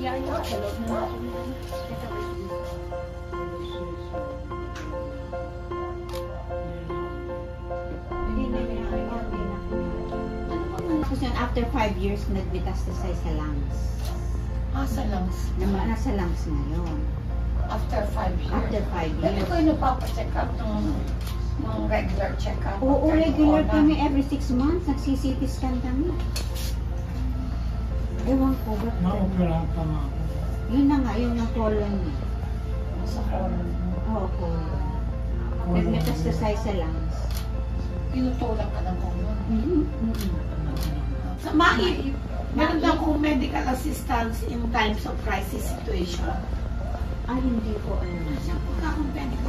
Iyan niya sa loob na natin. Tapos yun, after 5 years, nag-metastasize sa lungs. Ah, sa lungs. Na, nasa lungs ngayon. After five years. After 5 Dati years. ko yung nagpapacheck up ng, ng regular check-up. Oo, After regular kami every 6 months. Nag-CCT scan kami. Ewan ko, ba't? Na-operahan pa nga ako. Yun na nga, yun yung colon niya. Sa colon. Oo, colon. Nag-metastasize sa lungs. Tinutulak ka ng colon. Mhm, mhm. Sa MAIP, meron daw kung medical assistance in times of crisis situation. Ay, hindi ko alam. Siya po ka kung pwede ko